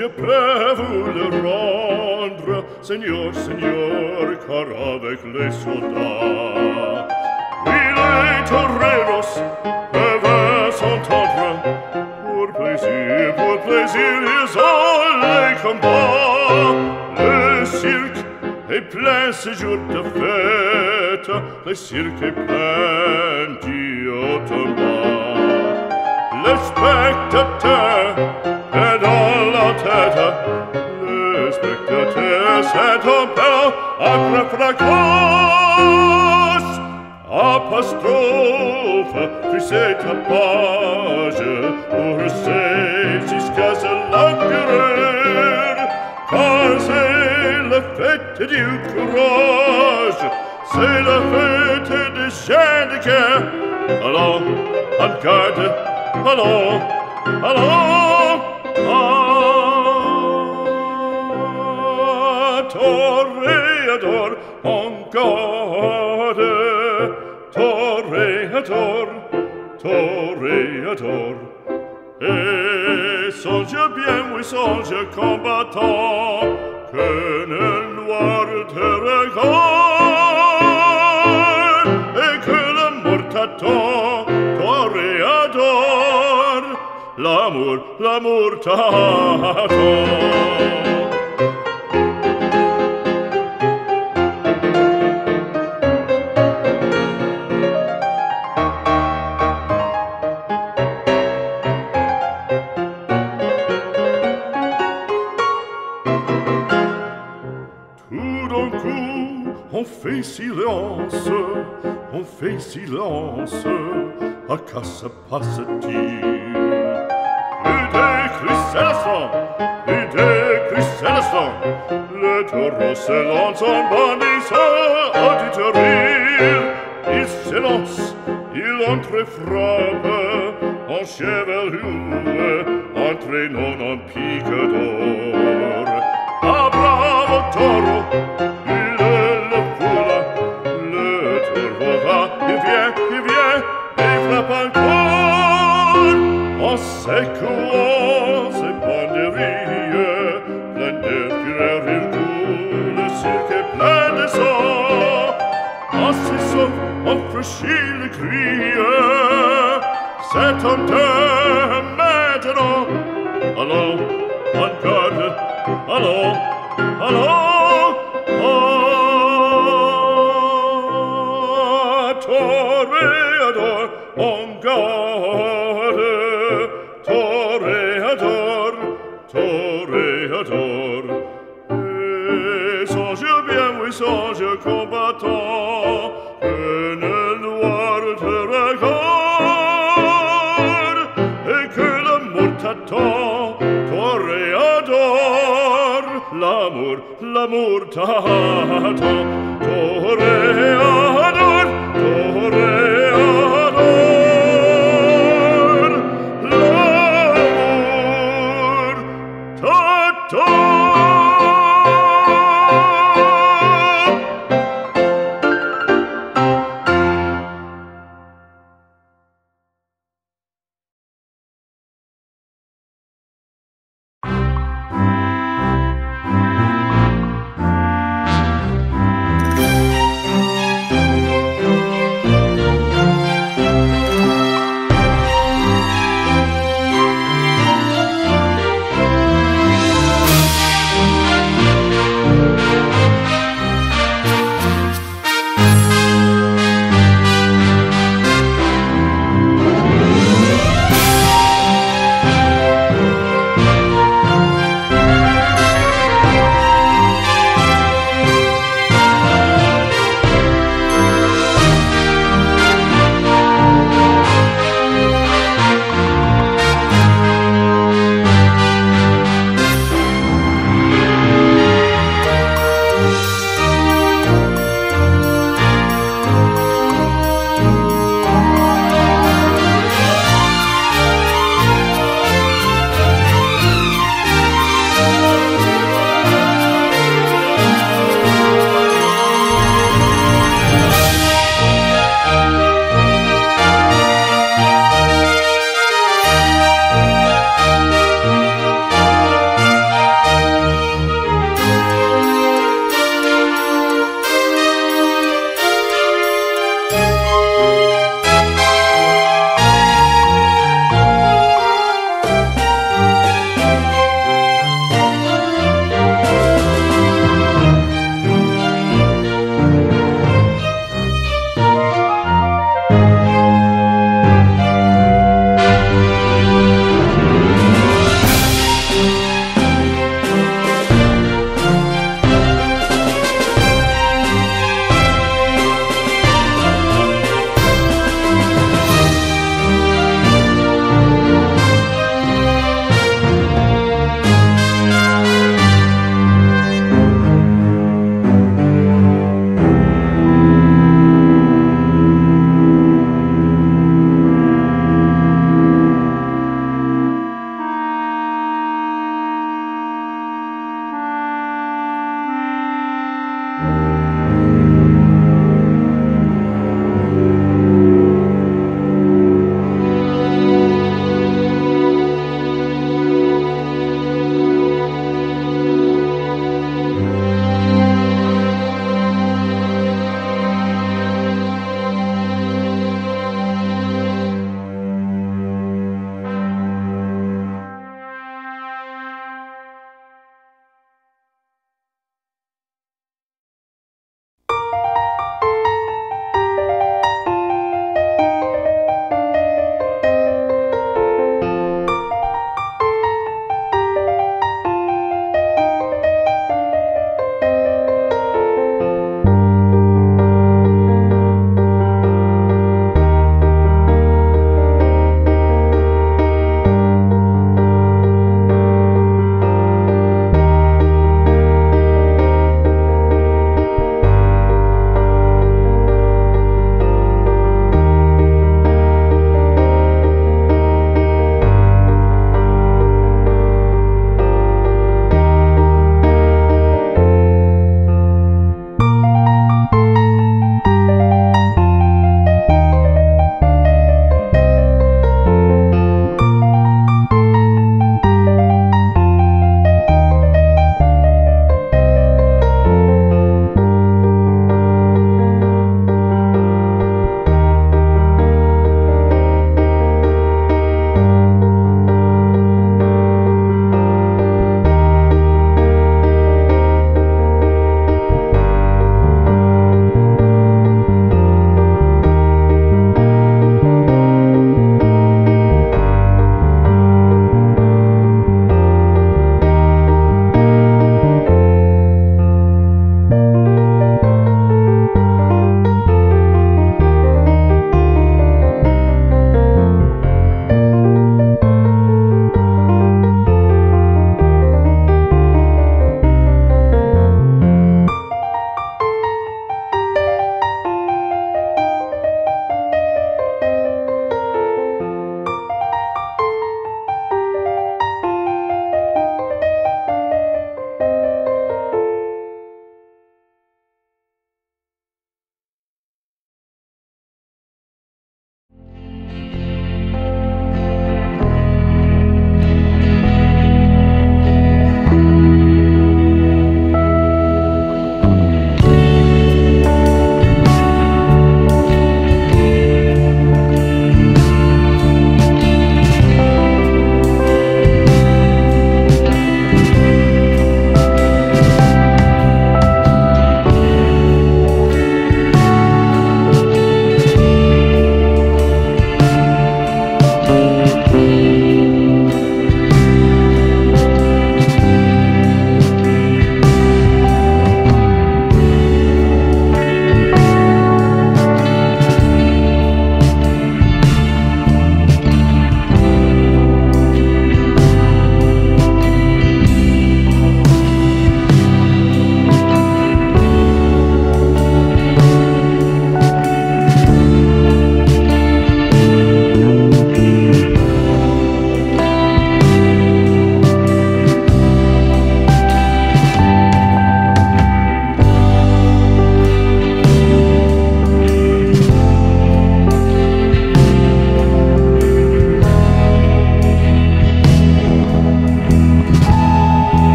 je peux vous le rendre, Seigneur, Seigneur, car avec les soldats, oui, les toreros peuvent s'entendre, pour plaisir, pour plaisir, ils ont les combats. Le cirque est plein ce jour de fête, le cirque est plein d'Iotomba. Le spectateur est dans tête, le spectateur un peu à fracasse. Apostrophe, puis c'est ta page, pour c'est jusqu'à ce l'empereur, car c'est la fête du courage, c'est la fête des chiens de guerre. Alors, en garde, Allons, allons, toreador, on gode, toreador, toreador. Et songe bien, oui, songe, combattant, que nel noir te regarde, et que la mort t'attend, toreador, l'amour, l'amour t'attend. on fait silence, on fait silence, à quoi se passe-t-il Ludacris à l'instant, Ludacris à l'instant, le taureau s'élance en bannissant auditorile. Il s'élance, il entre frappe, en chevelure, entraînant en pique d'or. Ah bravo taureau, secoloase banderie, plende firer virtune, se plene so, assisov offrescile crie, set on te metero, allo, on garde, allo, l'amor tato toreador toreador l'amor tato